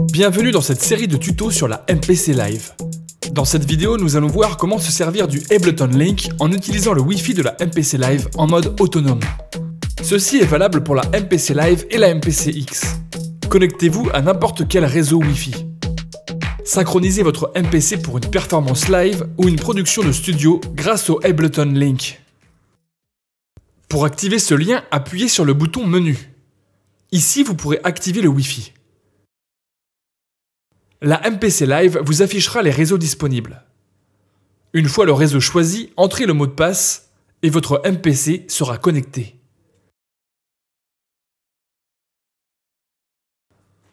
Bienvenue dans cette série de tutos sur la MPC Live. Dans cette vidéo, nous allons voir comment se servir du Ableton Link en utilisant le Wi-Fi de la MPC Live en mode autonome. Ceci est valable pour la MPC Live et la MPC X. Connectez-vous à n'importe quel réseau Wi-Fi. Synchronisez votre MPC pour une performance live ou une production de studio grâce au Ableton Link. Pour activer ce lien, appuyez sur le bouton Menu. Ici, vous pourrez activer le Wi-Fi. La MPC Live vous affichera les réseaux disponibles. Une fois le réseau choisi, entrez le mot de passe et votre MPC sera connecté.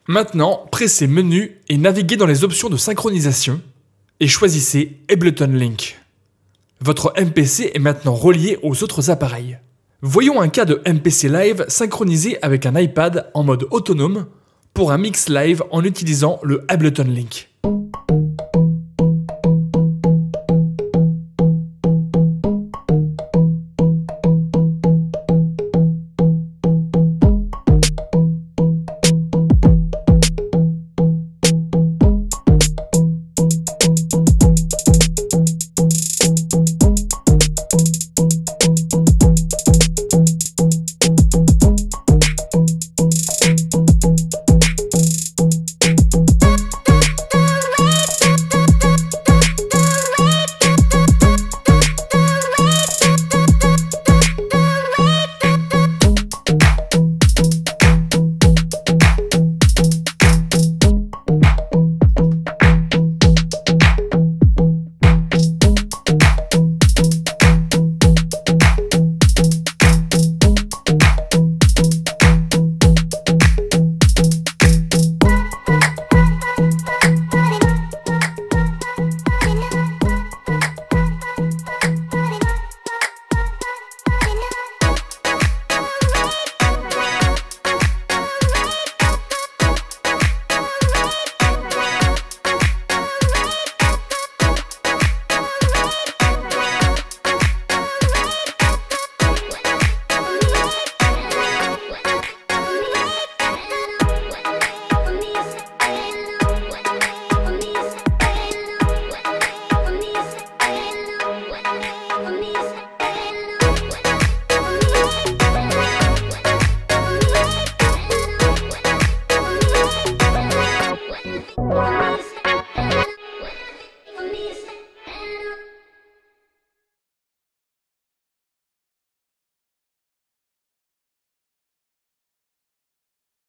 Maintenant, pressez Menu et naviguez dans les options de synchronisation et choisissez Ableton Link. Votre MPC est maintenant relié aux autres appareils. Voyons un cas de MPC Live synchronisé avec un iPad en mode autonome pour un mix live en utilisant le Ableton Link.